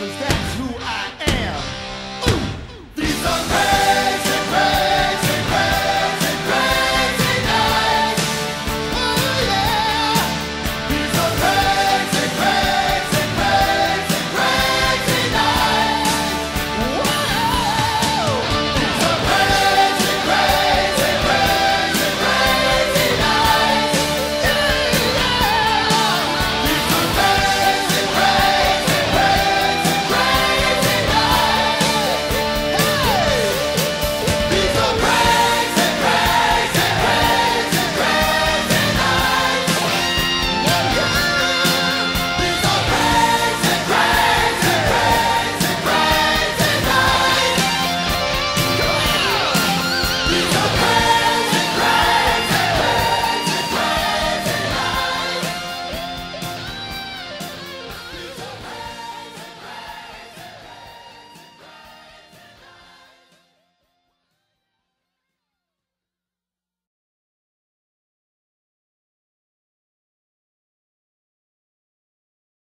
Cause that